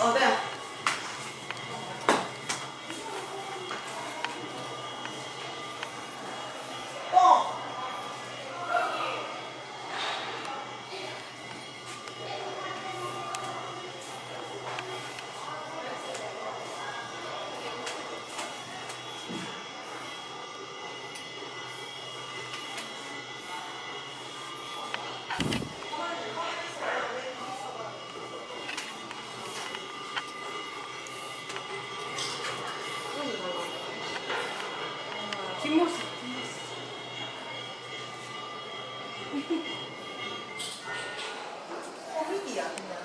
어, 네. 気持ちいいで。